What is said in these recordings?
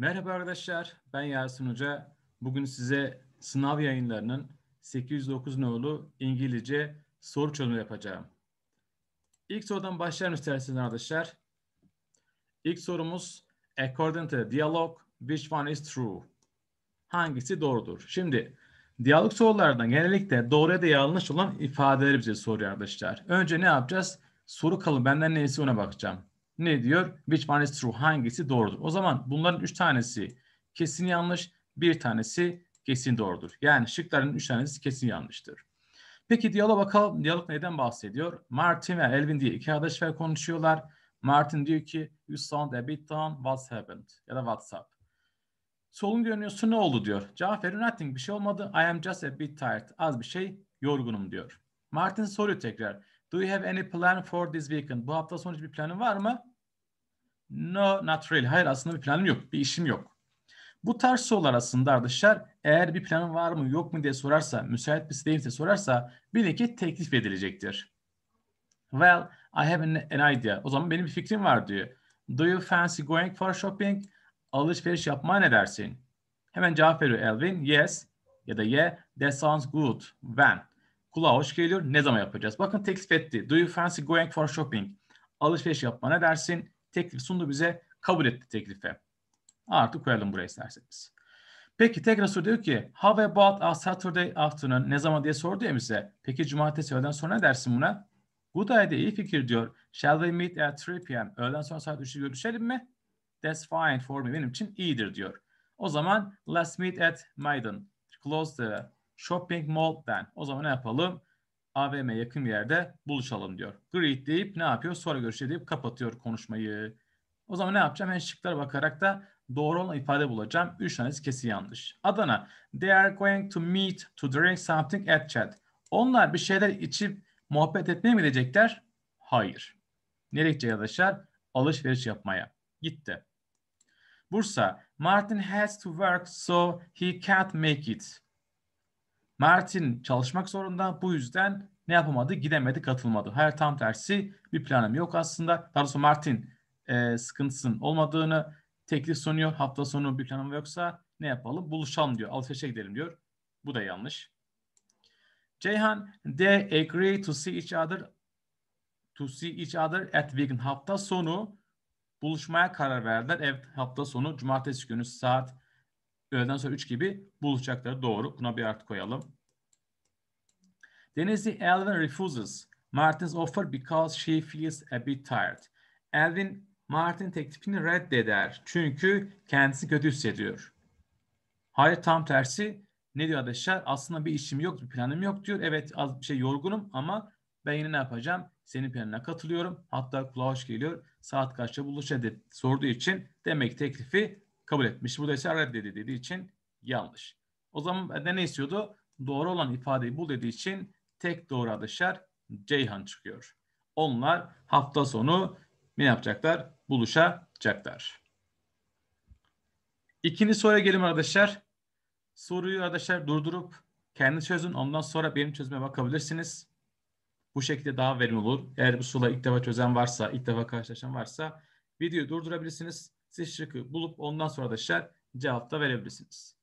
Merhaba arkadaşlar, ben Yasin Hoca. Bugün size sınav yayınlarının 809 nolu İngilizce soru çözümü yapacağım. İlk sorudan başlayalım isterseniz arkadaşlar. İlk sorumuz, according to dialog, which one is true? Hangisi doğrudur? Şimdi, diyalog sorulardan genellikle doğru ya da yanlış olan ifadeleri bize soruyor arkadaşlar. Önce ne yapacağız? Soru kalı benden neyse ona bakacağım ne diyor? Which one is true? Hangisi doğrudur? O zaman bunların üç tanesi kesin yanlış, bir tanesi kesin doğrudur. Yani şıkların üç tanesi kesin yanlıştır. Peki diyalog bakalım. Diyalog neden bahsediyor? Martin ve Elvin diye iki arkadaş var konuşuyorlar. Martin diyor ki you sound a bit down, what's happened? Ya da what's up? Solun görünüyorsun ne oldu diyor. Cevap veriyor nothing bir şey olmadı. I am just a bit tired. Az bir şey yorgunum diyor. Martin soruyor tekrar. Do you have any plan for this weekend? Bu hafta sonu bir planın var mı? No, not really. Hayır aslında bir planım yok. Bir işim yok. Bu tarz sorular aslında arkadaşlar eğer bir planın var mı yok mu diye sorarsa, müsait bir değilse sorarsa bilin ki teklif edilecektir. Well, I have an, an idea. O zaman benim bir fikrim var diyor. Do you fancy going for shopping? Alışveriş yapmaya ne dersin? Hemen cevap veriyor Elvin. Yes ya da yeah, that sounds good. When? Kulağa hoş geliyor. Ne zaman yapacağız? Bakın teklif etti. Do you fancy going for shopping? Alışveriş yapmaya ne dersin? Teklif sundu bize. Kabul etti teklife. Artık koyalım buraya isterseniz. Peki tekrar soru diyor ki How about a Saturday afternoon? Ne zaman diye sordu ya bize. Peki cumartesi öğleden sonra ne dersin buna? Good idea, iyi fikir diyor. Shall we meet at 3 p.m.? Öğleden sonra saat 3'te görüşelim mi? That's fine for me. Benim için iyidir diyor. O zaman let's meet at Maiden. Close the shopping mall then. O zaman ne yapalım? AVM yakın bir yerde buluşalım diyor. Greet deyip ne yapıyor? Sonra görüşelim deyip kapatıyor konuşmayı. O zaman ne yapacağım? Ben şıklara bakarak da doğru olan ifade bulacağım. Üç tanesi kesin yanlış. Adana. They are going to meet to drink something at chat. Onlar bir şeyler içip muhabbet etmeye mi gidecekler? Hayır. Nereye gidecek arkadaşlar? Alışveriş yapmaya. Gitti. Bursa. Martin has to work so he can't make it. Martin çalışmak zorunda. Bu yüzden ne yapamadı? Gidemedi, katılmadı. Hayır tam tersi bir planım yok aslında. Daha doğrusu Martin e, sıkıntısının olmadığını teklif sunuyor. Hafta sonu bir planım yoksa ne yapalım? Buluşalım diyor. Alışverişe gidelim diyor. Bu da yanlış. Ceyhan, they agree to see each other to see each other at weekend. Hafta sonu buluşmaya karar verdiler. Evet hafta sonu cumartesi günü saat öğleden sonra 3 gibi buluşacakları doğru. Buna bir artı koyalım. Denizli Elvin refuses Martin's offer because she feels a bit tired. Elvin Martin teklifini reddeder çünkü kendisi kötü hissediyor. Hayır tam tersi. Ne diyor arkadaşlar? Aslında bir işim yok, bir planım yok diyor. Evet az bir şey yorgunum ama ben yine ne yapacağım? Senin planına katılıyorum. Hatta kulağa hoş geliyor. Saat kaçta buluşacağız sorduğu için demek teklifi kabul etmiş. Burada ise reddedi dediği için yanlış. O zaman ne istiyordu? Doğru olan ifadeyi bul dediği için tek doğru arkadaşlar Ceyhan çıkıyor. Onlar hafta sonu ne yapacaklar? Buluşacaklar. İkinci soruya gelelim arkadaşlar. Soruyu arkadaşlar durdurup kendi çözün. Ondan sonra benim çözüme bakabilirsiniz. Bu şekilde daha verimli olur. Eğer bu soruları ilk defa çözen varsa, ilk defa karşılaşan varsa videoyu durdurabilirsiniz. Siz şıkkı bulup ondan sonra arkadaşlar cevap da verebilirsiniz.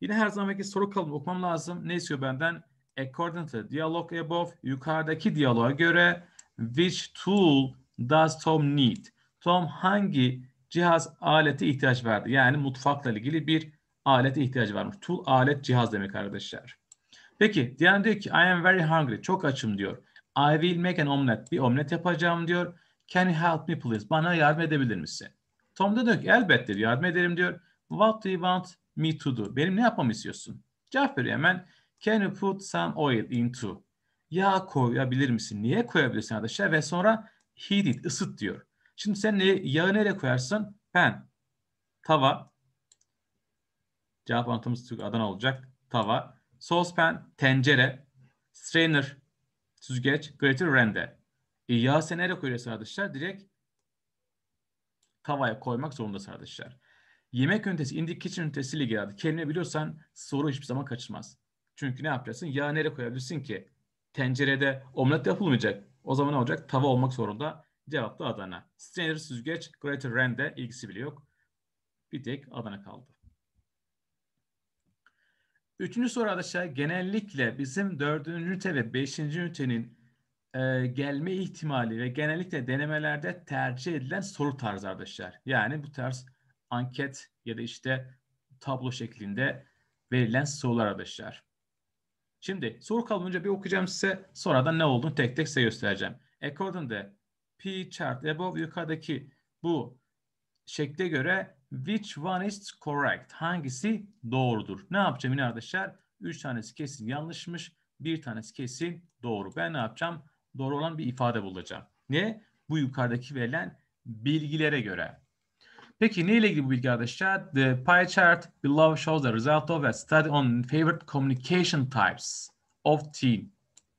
Yine her zamanki soru kalıbı okumam lazım. Ne istiyor benden? According to dialog above, yukarıdaki diyaloğa göre which tool does Tom need? Tom hangi cihaz alete ihtiyaç vardı? Yani mutfakla ilgili bir alete ihtiyacı varmış. Tool alet cihaz demek arkadaşlar. Peki Diana diyor ki I am very hungry. Çok açım diyor. I will make an omelet. Bir omlet yapacağım diyor. Can you help me please? Bana yardım edebilir misin? Tom da diyor ki elbette yardım ederim diyor. What do you want me to do? Benim ne yapmamı istiyorsun? Cevap veriyor hemen. Can you put some oil into? Yağ koyabilir misin? Niye koyabilirsin arkadaşlar? Ve sonra heat it, ısıt diyor. Şimdi sen ne, yağı nereye koyarsın? Pan, tava. Cevap anlatımız Türk Adana olacak. Tava. Saucepan, tencere. Strainer, süzgeç. Grater, rende. E, yağı sen nereye koyuyorsun arkadaşlar? Direkt tavaya koymak zorundasın arkadaşlar. Yemek ünitesi, in the kitchen ünitesiyle ilgili kelime biliyorsan soru hiçbir zaman kaçmaz. Çünkü ne yapacaksın? Yağı nereye koyabilirsin ki? Tencerede omlet yapılmayacak. O zaman ne olacak? Tava olmak zorunda. Cevap da Adana. Strainer süzgeç, grater rende ilgisi bile yok. Bir tek Adana kaldı. Üçüncü soru arkadaşlar genellikle bizim dördüncü ünite ve beşinci ünitenin e, gelme ihtimali ve genellikle denemelerde tercih edilen soru tarzı arkadaşlar. Yani bu tarz anket ya da işte tablo şeklinde verilen sorular arkadaşlar. Şimdi soru kalıbı önce bir okuyacağım size. Sonra da ne olduğunu tek tek size göstereceğim. According to P chart above yukarıdaki bu şekle göre which one is correct? Hangisi doğrudur? Ne yapacağım yine arkadaşlar? Üç tanesi kesin yanlışmış. Bir tanesi kesin doğru. Ben ne yapacağım? Doğru olan bir ifade bulacağım. Ne? Bu yukarıdaki verilen bilgilere göre. Peki ne ile ilgili bu bilgi arkadaşlar? The pie chart below shows the result of a study on favorite communication types of teen.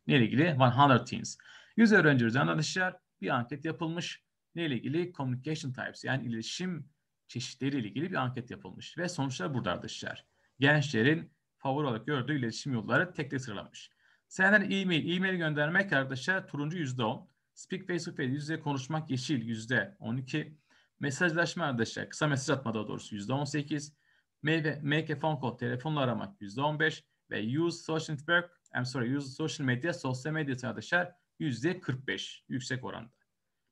Ne ilgili? 100 teens. 100 öğrenci üzerinde arkadaşlar bir anket yapılmış. Ne ilgili? Communication types yani iletişim çeşitleri ile ilgili bir anket yapılmış. Ve sonuçlar burada arkadaşlar. Gençlerin favori olarak gördüğü iletişim yolları tek tek sıralanmış. Senden e-mail, e-mail göndermek arkadaşlar turuncu %10. Speak face to face, yüzde konuşmak yeşil %12. Mesajlaşma arkadaşlar kısa mesaj atma daha doğrusu %18. Make, make a phone call telefonla aramak %15 ve use social network I'm sorry use social media sosyal medya arkadaşlar %45 yüksek oranda.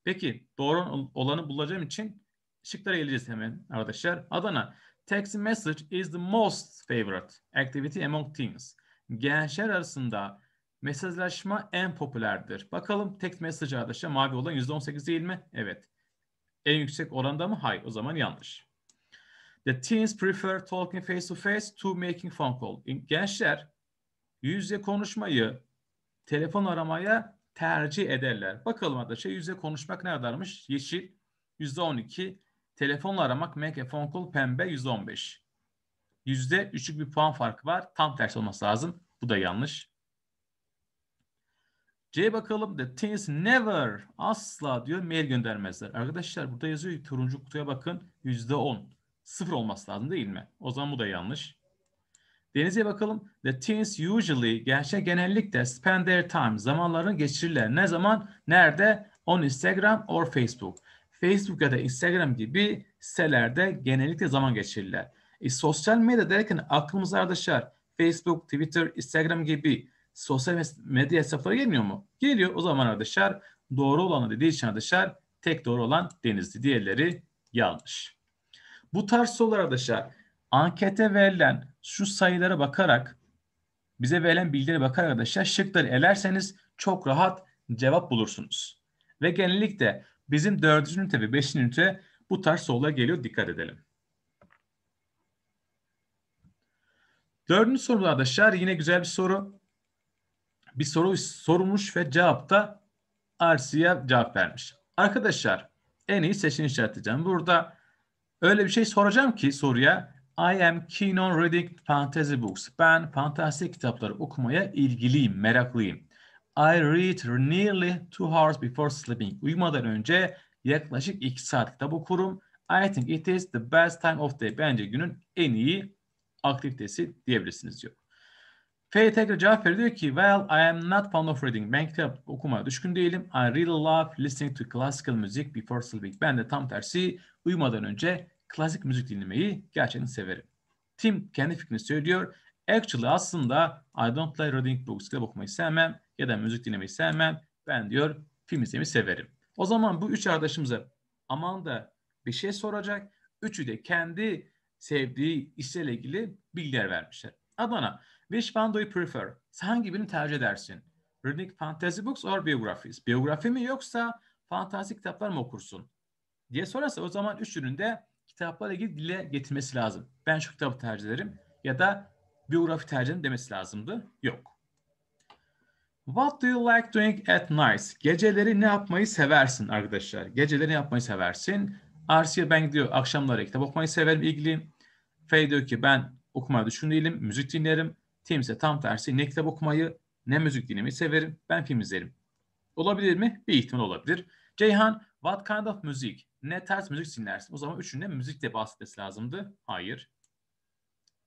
Peki doğru olanı bulacağım için şıklara geleceğiz hemen arkadaşlar. Adana text message is the most favorite activity among teens. Gençler arasında mesajlaşma en popülerdir. Bakalım text message arkadaşlar mavi olan %18 değil mi? Evet. En yüksek oranda mı? Hayır. O zaman yanlış. The teens prefer talking face to face to making phone call. Gençler yüz yüze konuşmayı telefon aramaya tercih ederler. Bakalım arkadaşlar yüz yüze konuşmak ne kadarmış? Yeşil %12. Telefonla aramak make a phone call pembe %15. Yüzde üçlük bir puan farkı var. Tam tersi olması lazım. Bu da yanlış. C bakalım. The teens never asla diyor mail göndermezler. Arkadaşlar burada yazıyor turuncu kutuya bakın. Yüzde on. Sıfır olması lazım değil mi? O zaman bu da yanlış. Deniz'e bakalım. The teens usually gerçek genellikle spend their time zamanlarını geçirirler. Ne zaman? Nerede? On Instagram or Facebook. Facebook ya da Instagram gibi sitelerde genellikle zaman geçirirler. E, sosyal medya derken aklımıza arkadaşlar Facebook, Twitter, Instagram gibi sosyal medya hesapları gelmiyor mu? Geliyor. O zaman arkadaşlar doğru olanı dediği için arkadaşlar tek doğru olan Denizli. Diğerleri yanlış. Bu tarz sorular arkadaşlar ankete verilen şu sayılara bakarak bize verilen bilgilere bakarak arkadaşlar şıkları elerseniz çok rahat cevap bulursunuz. Ve genellikle bizim 4. ünite ve 5. ünite bu tarz sorular geliyor. Dikkat edelim. Dördüncü soru arkadaşlar yine güzel bir soru. Bir soru sorulmuş ve cevapta Arsiye cevap vermiş. Arkadaşlar en iyi seçeneği işaretleyeceğim. Burada öyle bir şey soracağım ki soruya I am keen on reading fantasy books. Ben fantastik kitapları okumaya ilgiliyim, meraklıyım. I read nearly two hours before sleeping. Uyumadan önce yaklaşık iki saat kitap okurum. I think it is the best time of day. Bence günün en iyi aktivitesi diyebilirsiniz diyor. Faye tekrar cevap veriyor ki well I am not fond of reading. Ben kitap okumaya düşkün değilim. I really love listening to classical music before sleeping. Ben de tam tersi uyumadan önce klasik müzik dinlemeyi gerçekten severim. Tim kendi fikrini söylüyor. Actually aslında I don't like reading books. Kitap okumayı sevmem ya da müzik dinlemeyi sevmem. Ben diyor film izlemeyi severim. O zaman bu üç arkadaşımıza aman da bir şey soracak. Üçü de kendi sevdiği işlerle ilgili bilgiler vermişler. Adana, which one do you prefer? Hangi birini tercih edersin? Reading fantasy books or biographies? Biyografi mi yoksa fantastik kitaplar mı okursun? diye sorarsa o zaman üçünün de kitaplarla ilgili dile getirmesi lazım. Ben şu kitabı tercih ederim ya da biyografi tercih ederim demesi lazımdı. Yok. What do you like doing at night? Geceleri ne yapmayı seversin arkadaşlar? Geceleri ne yapmayı seversin? Arsiye ben gidiyor akşamları kitap okumayı severim ilgiliyim. Faye diyor ki ben okumaya düşkün değilim, müzik dinlerim. Tim ise tam tersi ne kitap okumayı ne müzik dinlemeyi severim. Ben film izlerim. Olabilir mi? Bir ihtimal olabilir. Ceyhan, what kind of music? Ne tarz müzik dinlersin? O zaman üçünde müzikle bahsetmesi lazımdı. Hayır.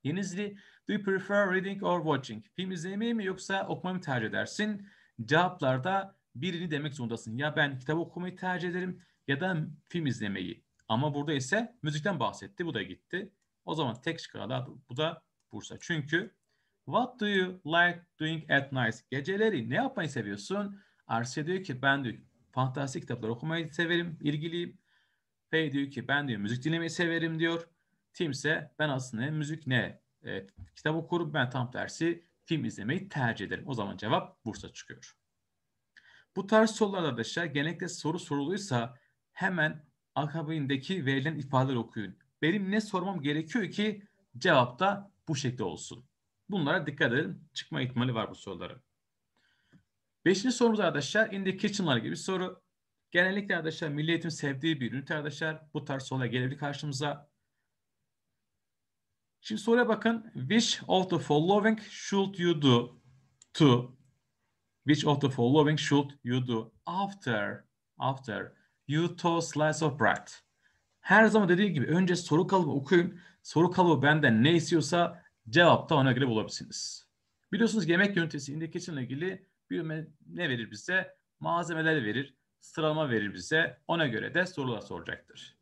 Denizli, do you prefer reading or watching? Film izlemeyi mi yoksa okumayı mı tercih edersin? Cevaplarda birini demek zorundasın. Ya ben kitap okumayı tercih ederim ya da film izlemeyi. Ama burada ise müzikten bahsetti. Bu da gitti. O zaman tek şıkkı bu da Bursa. Çünkü What do you like doing at night? Geceleri ne yapmayı seviyorsun? Arsia diyor ki ben diyor fantastik kitaplar okumayı severim, ilgiliyim. Faye diyor ki ben diyor müzik dinlemeyi severim diyor. Tim ise ben aslında müzik ne e, kitap okurum ben tam tersi film izlemeyi tercih ederim. O zaman cevap Bursa çıkıyor. Bu tarz sorularda arkadaşlar genellikle soru soruluysa hemen akabindeki verilen ifadeleri okuyun. Benim ne sormam gerekiyor ki cevap da bu şekilde olsun. Bunlara dikkat edin. Çıkma ihtimali var bu soruların. Beşinci sorumuz arkadaşlar in the kitchen'lar gibi soru. Genellikle arkadaşlar milli eğitim sevdiği bir ünite arkadaşlar. Bu tarz sorular gelebilir karşımıza. Şimdi soruya bakın. Which of the following should you do to which of the following should you do after after you toast slice of bread? Her zaman dediğim gibi önce soru kalıbı okuyun. Soru kalıbı benden ne istiyorsa cevap da ona göre bulabilirsiniz. Biliyorsunuz yemek ünitesi indication ile ilgili bir ne verir bize? Malzemeler verir, sıralama verir bize. Ona göre de sorular soracaktır.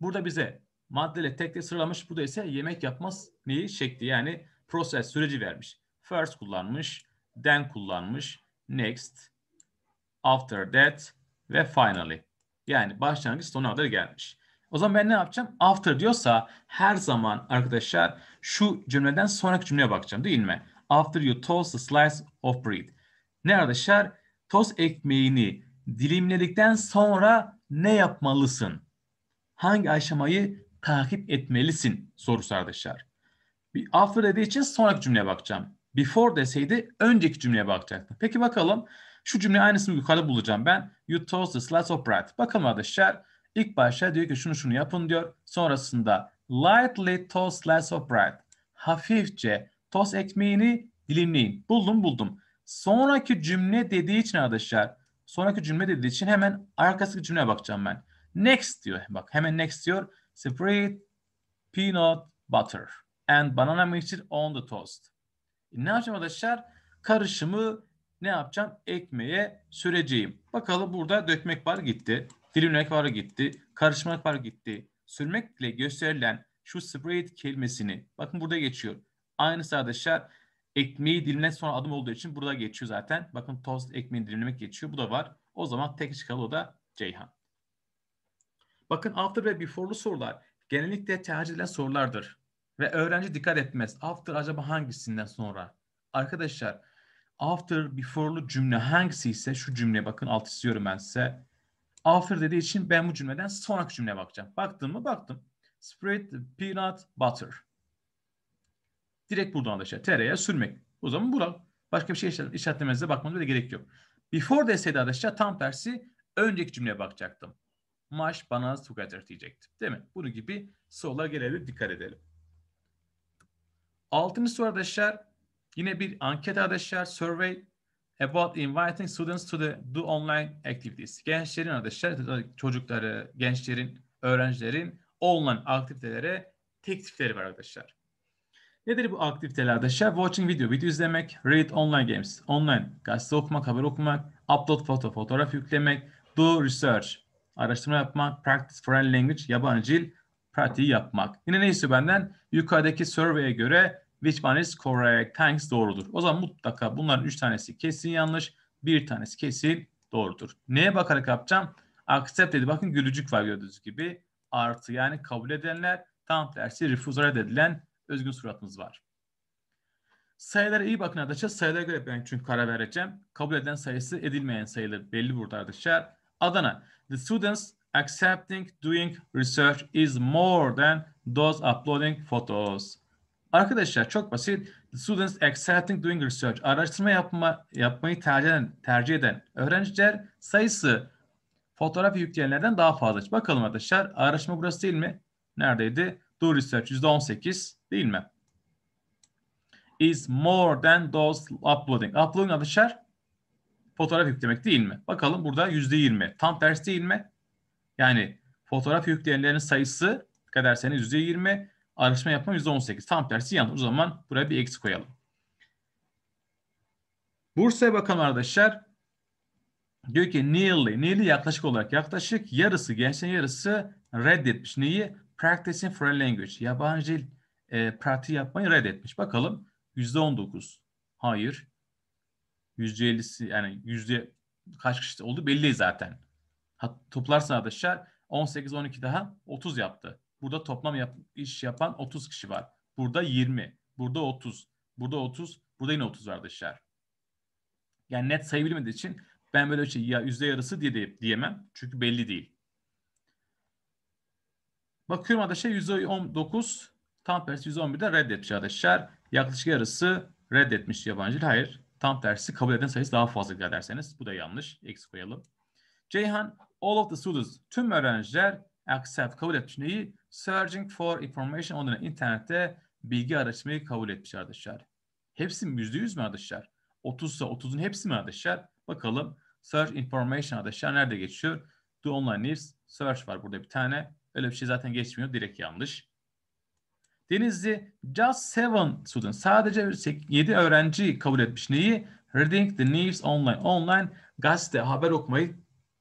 Burada bize maddeyle tek tek sıralamış. Burada ise yemek yapmaz neyi şekli yani proses süreci vermiş. First kullanmış, then kullanmış, next, after that ve finally. Yani başlangıç sonuna kadar gelmiş. O zaman ben ne yapacağım? After diyorsa her zaman arkadaşlar şu cümleden sonraki cümleye bakacağım değil mi? After you toast a slice of bread. Ne arkadaşlar? Tost ekmeğini dilimledikten sonra ne yapmalısın? Hangi aşamayı takip etmelisin sorusu arkadaşlar. Bir after dediği için sonraki cümleye bakacağım. Before deseydi önceki cümleye bakacaktım. Peki bakalım şu cümle aynısını yukarıda bulacağım ben. You toast a slice of bread. Bakalım arkadaşlar. İlk başta diyor ki şunu şunu yapın diyor. Sonrasında lightly toast slice of bread. Hafifçe tost ekmeğini dilimleyin. Buldum buldum. Sonraki cümle dediği için arkadaşlar. Sonraki cümle dediği için hemen arkasındaki cümleye bakacağım ben. Next diyor. Bak hemen next diyor. Spread peanut butter and banana mixture on the toast. E, ne yapacağım arkadaşlar? Karışımı ne yapacağım? Ekmeğe süreceğim. Bakalım burada dökmek var gitti. Dilimlemek var gitti. Karışmak var gitti. Sürmekle gösterilen şu spread kelimesini bakın burada geçiyor. Aynısı arkadaşlar ekmeği dilimle sonra adım olduğu için burada geçiyor zaten. Bakın tost ekmeği dilimlemek geçiyor. Bu da var. O zaman tek çıkalı o da Ceyhan. Bakın after ve before'lu sorular genellikle tercih edilen sorulardır. Ve öğrenci dikkat etmez. After acaba hangisinden sonra? Arkadaşlar after before'lu cümle hangisi ise şu cümleye bakın alt istiyorum ben size. After dediği için ben bu cümleden sonraki cümleye bakacağım. Baktım mı? Baktım. Spread peanut butter. Direkt buradan arkadaşlar. Tereyağı sürmek. O zaman bura. Başka bir şey işaretlemenize bakmanıza da gerek yok. Before deseydi arkadaşlar tam tersi önceki cümleye bakacaktım. Mash bananas together diyecektim. Değil mi? Bunu gibi sorular gelebilir. Dikkat edelim. Altıncı soru arkadaşlar. Yine bir anket arkadaşlar. Survey about inviting students to the do online activities. Gençlerin arkadaşlar, çocukları, gençlerin, öğrencilerin online aktivitelere teklifleri var arkadaşlar. Nedir bu aktiviteler arkadaşlar? Watching video, video izlemek, read online games, online gazete okumak, haber okumak, upload foto, fotoğraf yüklemek, do research, araştırma yapmak, practice foreign language, yabancı dil pratiği yapmak. Yine ne istiyor benden? Yukarıdaki survey'e göre which one is correct? Hangisi doğrudur? O zaman mutlaka bunların üç tanesi kesin yanlış, bir tanesi kesin doğrudur. Neye bakarak yapacağım? Accept dedi. Bakın gülücük var gördüğünüz gibi. Artı yani kabul edenler tam tersi refuse edilen özgün suratımız var. Sayılara iyi bakın arkadaşlar. Sayılara göre ben çünkü karar vereceğim. Kabul edilen sayısı edilmeyen sayılar belli burada arkadaşlar. Adana. The students accepting doing research is more than those uploading photos. Arkadaşlar çok basit. Students accepting doing research. Araştırma yapma, yapmayı tercih eden, tercih eden öğrenciler sayısı fotoğraf yükleyenlerden daha fazla. Bakalım arkadaşlar. Araştırma burası değil mi? Neredeydi? Do research %18 değil mi? Is more than those uploading. Uploading arkadaşlar fotoğraf yüklemek değil mi? Bakalım burada %20. Tam tersi değil mi? Yani fotoğraf yükleyenlerin sayısı kaderseniz %20, araştırma yapma %18. Tam tersi yanlış. O zaman buraya bir eksi koyalım. Bursa'ya bakalım arkadaşlar. Diyor ki nearly, nearly yaklaşık olarak yaklaşık yarısı, gençlerin yarısı reddetmiş. Neyi? Practicing foreign language. Yabancı e, pratiği yapmayı reddetmiş. Bakalım %19. Hayır. %50'si yani yüzde kaç kişi oldu belli zaten. Ha, toplarsa arkadaşlar 18 12 daha 30 yaptı. Burada toplam yap, iş yapan 30 kişi var. Burada 20, burada 30, burada 30, burada yine 30 var arkadaşlar. Yani net sayı bilmediği için ben böyle şey ya yüzde yarısı diye diyemem. Çünkü belli değil. Bakıyorum arkadaşlar yüzde 19 tam tersi yüzde 11'de reddetmiş arkadaşlar. Yaklaşık yarısı reddetmiş yabancı. Hayır. Tam tersi kabul eden sayısı daha fazla dikkat ederseniz. Bu da yanlış. Eksi koyalım. Ceyhan, all of the students, tüm öğrenciler accept, kabul etmiş neyi? Searching for information onunla internette bilgi araştırmayı kabul etmiş arkadaşlar. Hepsi? Yüzde yüz mü arkadaşlar? 30 ise 30'un hepsi mi arkadaşlar? Bakalım. Search information arkadaşlar nerede geçiyor? The online news search var burada bir tane. Öyle bir şey zaten geçmiyor. Direkt yanlış. Denizli just seven students. Sadece 7 öğrenci kabul etmiş. Neyi? Reading the news online. Online gazete haber okumayı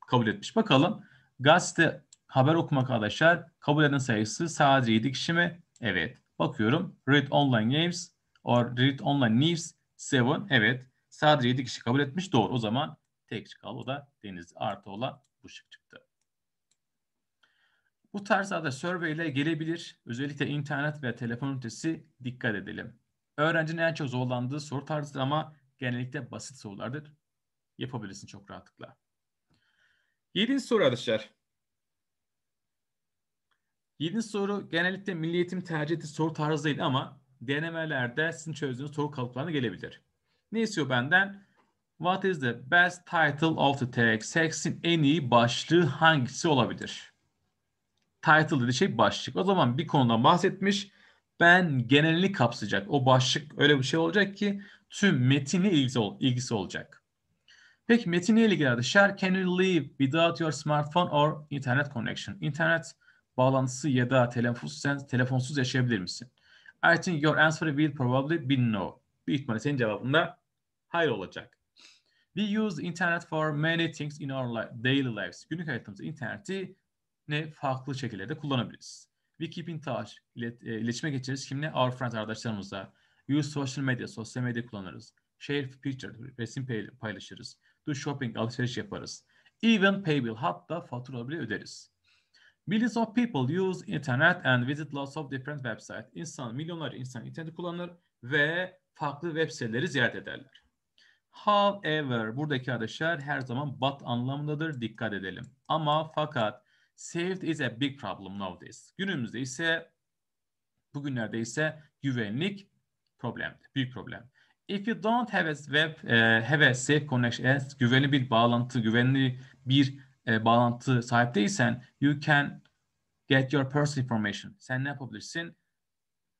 kabul etmiş. Bakalım gazete haber okumak arkadaşlar kabul eden sayısı sadece 7 kişi mi? Evet. Bakıyorum. Read online news or read online news 7. Evet. Sadece 7 kişi kabul etmiş. Doğru. O zaman tek çıkalı o da Denizli. Artı olan bu şık çıktı. Bu tarzlarda survey ile gelebilir. Özellikle internet ve telefon ötesi dikkat edelim. Öğrencinin en çok zorlandığı soru tarzıdır ama genellikle basit sorulardır. Yapabilirsin çok rahatlıkla. Yedinci soru arkadaşlar. Yedinci soru genellikle milli eğitim tercih ettiği soru tarzı değil ama denemelerde sizin çözdüğünüz soru kalıplarına gelebilir. Ne istiyor benden? What is the best title of the text? Text'in en iyi başlığı hangisi olabilir? Title dediği şey başlık. O zaman bir konudan bahsetmiş. Ben genelini kapsayacak. O başlık öyle bir şey olacak ki tüm metinle ilgisi, ol, ilgisi olacak. Peki metinle ilgili arkadaşlar can you live without your smartphone or internet connection? İnternet bağlantısı ya da telefonsuz, sen telefonsuz yaşayabilir misin? I think your answer will probably be no. Büyük ihtimalle senin cevabında hayır olacak. We use internet for many things in our daily lives. Günlük hayatımızda interneti ne farklı şekillerde kullanabiliriz. We keep in touch, ilet, e, iletişime geçeriz. Kimle? Our friends, arkadaşlarımızla. Use social media, sosyal medya kullanırız. Share picture, resim paylaşırız. Do shopping, alışveriş yaparız. Even pay bill, hatta fatura bile öderiz. Millions of people use internet and visit lots of different websites. İnsan, milyonlar insan interneti kullanır ve farklı web siteleri ziyaret ederler. However, buradaki arkadaşlar her zaman but anlamındadır. Dikkat edelim. Ama fakat Saved is a big problem nowadays. Günümüzde ise bugünlerde ise güvenlik problem, büyük problem. If you don't have a web, uh, have a safe connection, güvenli bir bağlantı, güvenli bir e, bağlantı sahip değilsen, you can get your personal information. Sen ne yapabilirsin?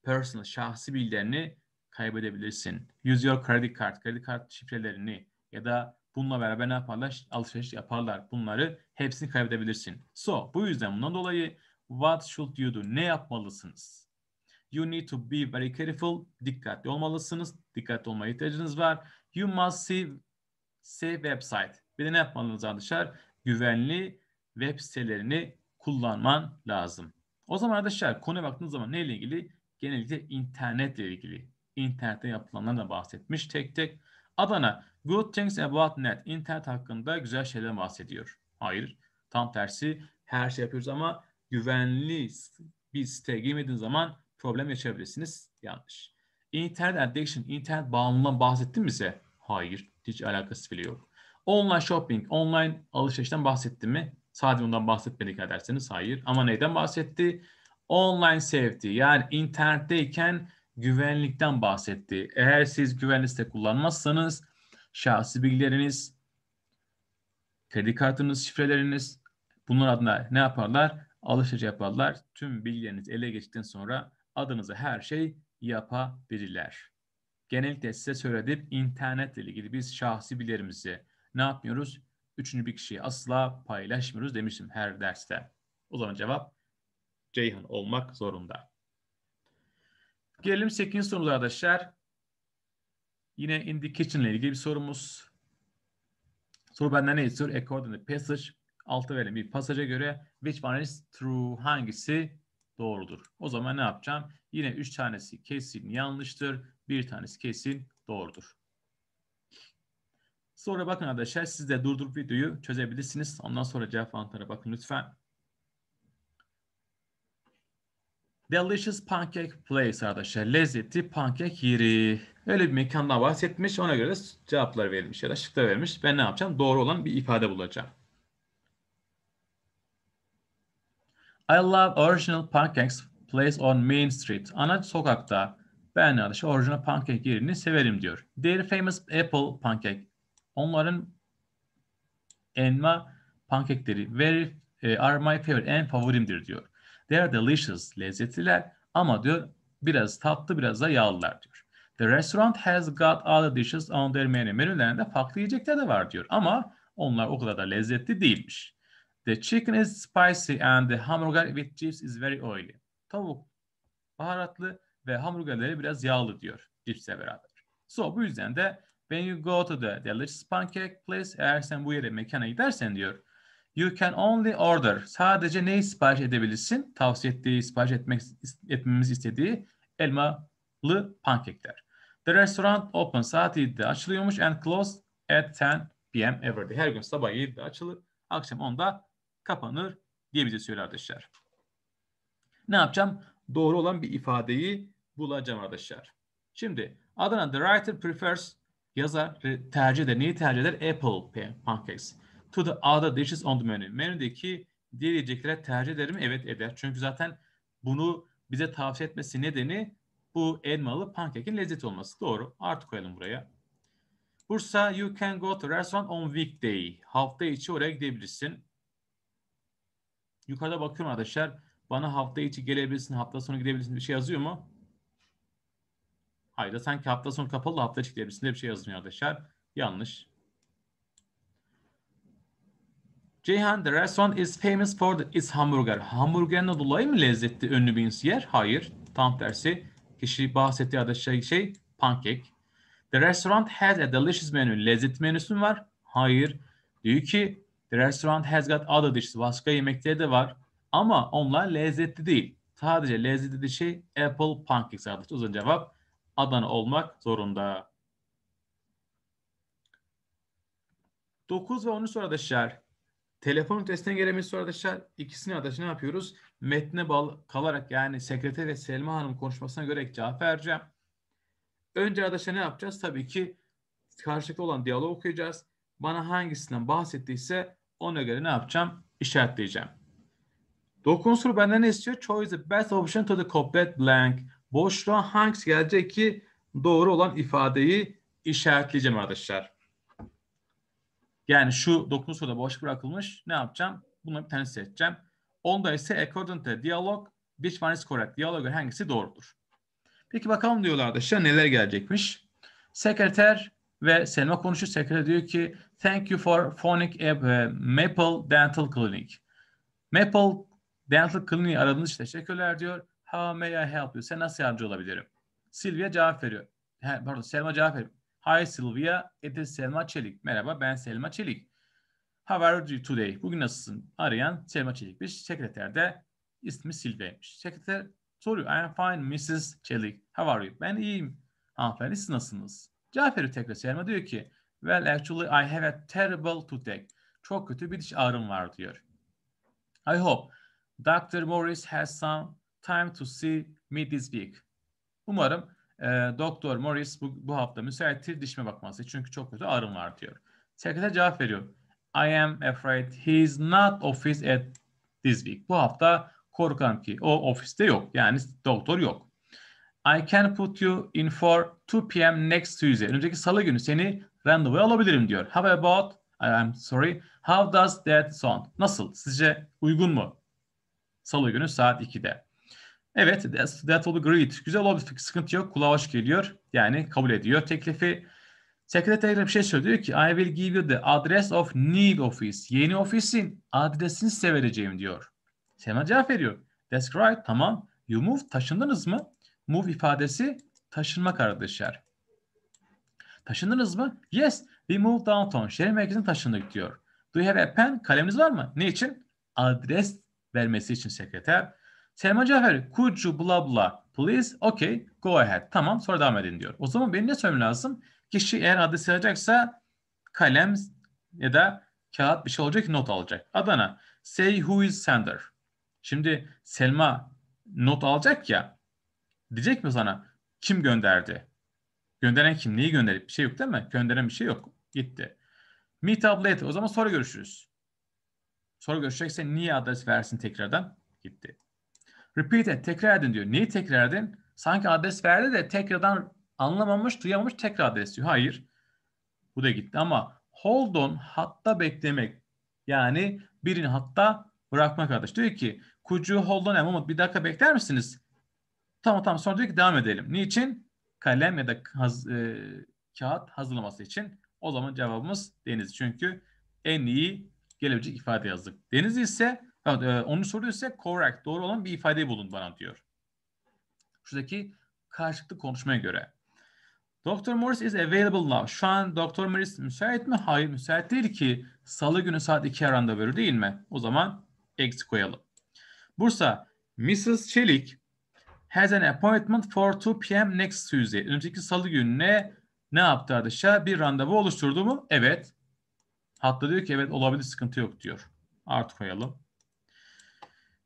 Personal, şahsi bilgilerini kaybedebilirsin. Use your credit card, kredi kart şifrelerini ya da Bununla beraber ne yaparlar? Alışveriş yaparlar. Bunları hepsini kaybedebilirsin. So bu yüzden bundan dolayı what should you do? Ne yapmalısınız? You need to be very careful. Dikkatli olmalısınız. Dikkatli olmaya ihtiyacınız var. You must save, save website. Bir de ne yapmalısınız arkadaşlar? Güvenli web sitelerini kullanman lazım. O zaman arkadaşlar konuya baktığınız zaman neyle ilgili? Genellikle internetle ilgili. İnternette yapılanlardan bahsetmiş tek tek. Adana Good things about net. İnternet hakkında güzel şeyler bahsediyor. Hayır. Tam tersi her şey yapıyoruz ama güvenli bir siteye girmediğiniz zaman problem yaşayabilirsiniz. Yanlış. İnternet addiction, internet bağımlılığından bahsettim bize? Hayır. Hiç alakası bile yok. Online shopping, online alışverişten bahsetti mi? Sadece ondan bahsetmedik ederseniz hayır. Ama neyden bahsetti? Online safety yani internetteyken güvenlikten bahsetti. Eğer siz güvenli site kullanmazsanız şahsi bilgileriniz, kredi kartınız, şifreleriniz bunlar adına ne yaparlar? Alışveriş yaparlar. Tüm bilgileriniz ele geçtikten sonra adınıza her şey yapabilirler. Genellikle size söyledim internetle ilgili biz şahsi bilgilerimizi ne yapmıyoruz? Üçüncü bir kişiye asla paylaşmıyoruz demiştim her derste. O zaman cevap Ceyhan olmak zorunda. Gelelim 8. sorumuza arkadaşlar. Yine in the kitchen ile ilgili bir sorumuz. Soru benden ne istiyor? According to passage, Altı verilen bir pasaja göre which one is true hangisi doğrudur. O zaman ne yapacağım? Yine üç tanesi kesin yanlıştır. Bir tanesi kesin doğrudur. Sonra bakın arkadaşlar siz de durdurup videoyu çözebilirsiniz. Ondan sonra cevap anahtarına bakın lütfen. Delicious Pancake Place arkadaşlar. Lezzetli pankek yeri. Öyle bir mekandan bahsetmiş. Ona göre cevaplar verilmiş ya da şıklar verilmiş. Ben ne yapacağım? Doğru olan bir ifade bulacağım. I love original pancakes place on Main Street. Ana sokakta ben arkadaşlar orijinal pankek yerini severim diyor. Their famous apple pancake. Onların elma pankekleri very e, are my favorite en favorimdir diyor. They are delicious, lezzetliler ama diyor biraz tatlı biraz da yağlılar diyor. The restaurant has got other dishes on their menu. Menülerinde farklı yiyecekler de var diyor ama onlar o kadar da lezzetli değilmiş. The chicken is spicy and the hamburger with chips is very oily. Tavuk baharatlı ve hamburgerleri biraz yağlı diyor cipsle beraber. So bu yüzden de when you go to the delicious pancake place eğer sen bu yere mekana gidersen diyor You can only order. Sadece neyi sipariş edebilirsin? Tavsiye ettiği, sipariş etmek etmemiz istediği elmalı pankekler. The restaurant open saat 7'de açılıyormuş and closed at 10 p.m. every day. Her gün sabah 7'de açılır, akşam 10'da kapanır diye bize söylüyor arkadaşlar. Ne yapacağım? Doğru olan bir ifadeyi bulacağım arkadaşlar. Şimdi Adana the writer prefers yazar tercih eder. Neyi tercih eder? Apple pancakes to the other dishes on the menu. Menüdeki diğer yiyeceklere tercih ederim. Evet eder. Çünkü zaten bunu bize tavsiye etmesi nedeni bu elmalı pankekin lezzeti olması. Doğru. Artı koyalım buraya. Bursa you can go to restaurant on weekday. Hafta içi oraya gidebilirsin. Yukarıda bakıyorum arkadaşlar. Bana hafta içi gelebilirsin, hafta sonu gidebilirsin bir şey yazıyor mu? Hayır sanki hafta sonu kapalı hafta içi gidebilirsin diye bir şey yazmıyor arkadaşlar. Yanlış. Ceyhan, the restaurant is famous for the, its hamburger. Hamburgerine dolayı mı lezzetli ünlü bir yer? Hayır. Tam tersi. Kişi bahsettiği adı şey, şey pancake. The restaurant has a delicious menu. Lezzet menüsü var? Hayır. Diyor ki the restaurant has got other dishes. Başka yemekleri de var. Ama onlar lezzetli değil. Sadece lezzetli şey apple pancakes arkadaşlar. O zaman cevap Adana olmak zorunda. 9 ve 10. soru arkadaşlar. Telefon testine gelemesi arkadaşlar ikisini arkadaşlar ne yapıyoruz? Metne bağlı kalarak yani sekreter ve Selma Hanım konuşmasına göre cevap vereceğim. Önce arkadaşlar ne yapacağız? Tabii ki karşılıklı olan diyaloğu okuyacağız. Bana hangisinden bahsettiyse ona göre ne yapacağım? İşaretleyeceğim. Dokuz soru benden ne istiyor? Choose the best option to the complete blank. Boşluğa hangisi gelecek ki doğru olan ifadeyi işaretleyeceğim arkadaşlar. Yani şu 9 soruda boş bırakılmış. Ne yapacağım? Bunu bir tane seçeceğim. Onda ise according to dialog which one is correct? Diyaloga hangisi doğrudur? Peki bakalım diyorlar arkadaşlar neler gelecekmiş. Sekreter ve Selma konuşuyor. Sekreter diyor ki thank you for phoning a Maple Dental Clinic. Maple Dental Clinic'i aradığınız için teşekkürler diyor. How may I help you? Sen nasıl yardımcı olabilirim? Silvia cevap veriyor. He, pardon Selma cevap veriyor. Hi Sylvia, it is Selma Çelik. Merhaba ben Selma Çelik. How are you today? Bugün nasılsın? Arayan Selma Çelik'miş. Sekreter de ismi Silvia'ymış. Sekreter soruyor. I am fine Mrs. Çelik. How are you? Ben iyiyim. Hanımefendi siz nasılsınız? Cevap veriyor tekrar Selma diyor ki Well actually I have a terrible toothache. Çok kötü bir diş ağrım var diyor. I hope Dr. Morris has some time to see me this week. Umarım e, Doktor Morris bu, bu hafta müsaittir dişime bakması çünkü çok kötü ağrım var diyor. Sekreter cevap veriyor. I am afraid he is not office at this week. Bu hafta korkarım ki o ofiste yok. Yani doktor yok. I can put you in for 2 p.m. next Tuesday. Önümüzdeki salı günü seni randevu alabilirim diyor. How about, I am sorry, how does that sound? Nasıl? Sizce uygun mu? Salı günü saat 2'de. Evet, that will be great. Güzel olabilir, sıkıntı yok. Kulağa hoş geliyor. Yani kabul ediyor teklifi. Sekreter bir şey söylüyor ki I will give you the address of new office. Yeni ofisin adresini size vereceğim diyor. Sema cevap veriyor. That's right, tamam. You move, taşındınız mı? Move ifadesi taşınmak arkadaşlar. Taşındınız mı? Yes, we moved downtown. Şehir merkezine taşındık diyor. Do you have a pen? Kaleminiz var mı? Ne için? Adres vermesi için sekreter. Selma Cafer, could you blah blah please? Okay, go ahead. Tamam, sonra devam edin diyor. O zaman benim ne söylemem lazım? Kişi eğer adres yazacaksa kalem ya da kağıt bir şey olacak not alacak. Adana, say who is sender. Şimdi Selma not alacak ya. Diyecek mi sana kim gönderdi? Gönderen kim? Neyi gönderip? Bir şey yok değil mi? Gönderen bir şey yok. Gitti. Meet up later. O zaman sonra görüşürüz. Sonra görüşecekse niye adres versin tekrardan? Gitti. Repeat it. Tekrar edin diyor. Neyi tekrar edin? Sanki adres verdi de tekrardan anlamamış, duyamamış tekrar adres diyor. Hayır. Bu da gitti ama hold on hatta beklemek. Yani birini hatta bırakmak arkadaş. Diyor ki kucu hold on a bir dakika bekler misiniz? Tamam tamam sonra diyor ki devam edelim. Niçin? Kalem ya da haz, e, kağıt hazırlaması için. O zaman cevabımız deniz. Çünkü en iyi gelebilecek ifade yazdık. Deniz ise evet, onu soruyor ise correct doğru olan bir ifadeyi bulun bana diyor. Şuradaki karşılıklı konuşmaya göre. Dr. Morris is available now. Şu an Dr. Morris müsait mi? Hayır müsait değil ki. Salı günü saat 2 aranda verir değil mi? O zaman eksi koyalım. Bursa Mrs. Çelik has an appointment for 2 p.m. next Tuesday. Önceki salı gününe ne yaptı arkadaşlar? Bir randevu oluşturdu mu? Evet. Hatta diyor ki evet olabilir sıkıntı yok diyor. Artı koyalım.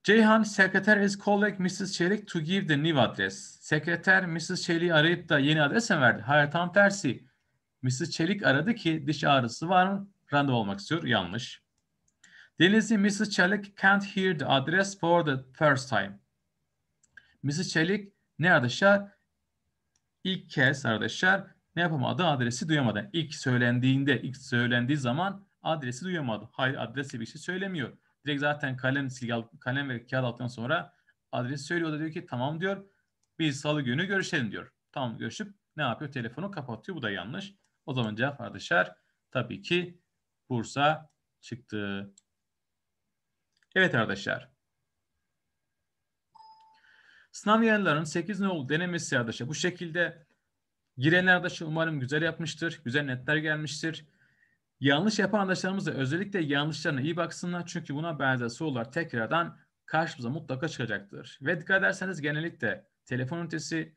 Ceyhan sekreter is calling Mrs. Çelik to give the new address. Sekreter Mrs. Çelik'i arayıp da yeni adres mi verdi? Hayır tam tersi. Mrs. Çelik aradı ki diş ağrısı var mı? Randevu olmak istiyor. Yanlış. Denizli Mrs. Çelik can't hear the address for the first time. Mrs. Çelik ne arkadaşlar? İlk kez arkadaşlar ne yapamadı? Adresi duyamadı. İlk söylendiğinde, ilk söylendiği zaman adresi duyamadı. Hayır adresi bir şey söylemiyor. Direkt zaten kalem, kalem ve kağıt aldıktan sonra adresi söylüyor da diyor ki tamam diyor. Biz salı günü görüşelim diyor. Tamam görüşüp ne yapıyor? Telefonu kapatıyor. Bu da yanlış. O zaman cevap arkadaşlar tabii ki Bursa çıktı. Evet arkadaşlar. Sınav yanlarının 8 ne oldu denemesi arkadaşlar. Bu şekilde girenler arkadaşlar umarım güzel yapmıştır. Güzel netler gelmiştir. Yanlış yapan arkadaşlarımız da özellikle yanlışlarına iyi baksınlar. Çünkü buna benzer sorular tekrardan karşımıza mutlaka çıkacaktır. Ve dikkat ederseniz genellikle telefon ünitesi,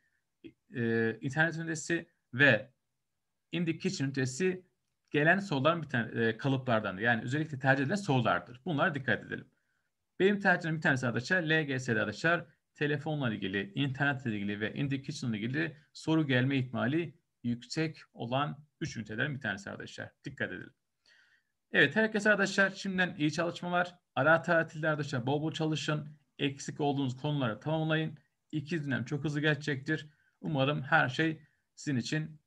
e, internet ünitesi ve in the kitchen ünitesi gelen soruların bir tane e, kalıplardan. Yani özellikle tercih edilen sorulardır. Bunlara dikkat edelim. Benim tercihim bir tanesi arkadaşlar LGS'de arkadaşlar telefonla ilgili, internetle ilgili ve in the kitchen ile ilgili soru gelme ihtimali yüksek olan 3 ünitelerin bir tanesi arkadaşlar. Dikkat edelim. Evet herkese arkadaşlar şimdiden iyi çalışmalar. Ara tatilde arkadaşlar bol bol çalışın. Eksik olduğunuz konuları tamamlayın. İki dönem çok hızlı geçecektir. Umarım her şey sizin için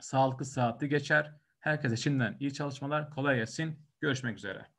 sağlıklı saatli geçer. Herkese şimdiden iyi çalışmalar. Kolay gelsin. Görüşmek üzere.